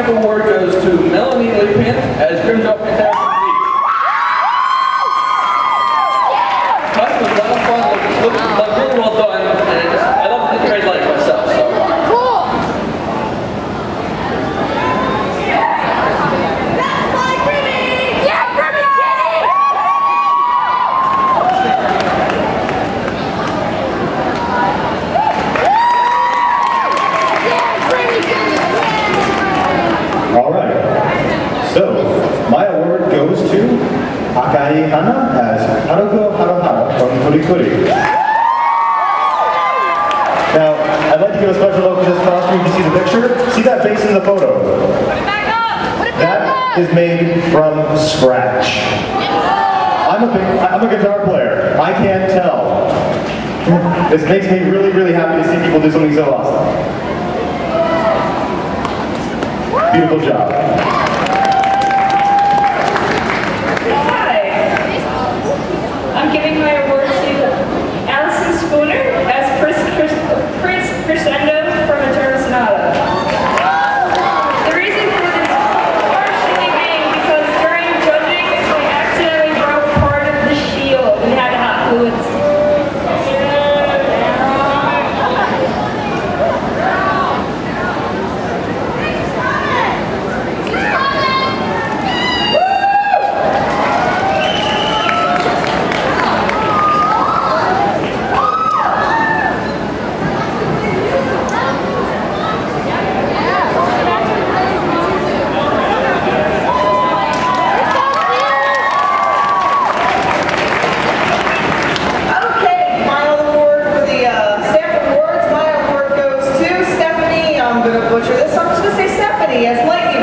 staff award goes to Melanie Lipin as Grimdale Akai Hana as Haruko Haruhara from FLCL. Now, I'd like to give a special note for this costume. You can see the picture. See that face in the photo? Put it back up. Put it back up. That is made from scratch. I'm a big, I'm a guitar player. I can't tell. This makes me really, really happy to see people do something so awesome. Beautiful job. Butcher this. Just gonna say Stephanie as Lightning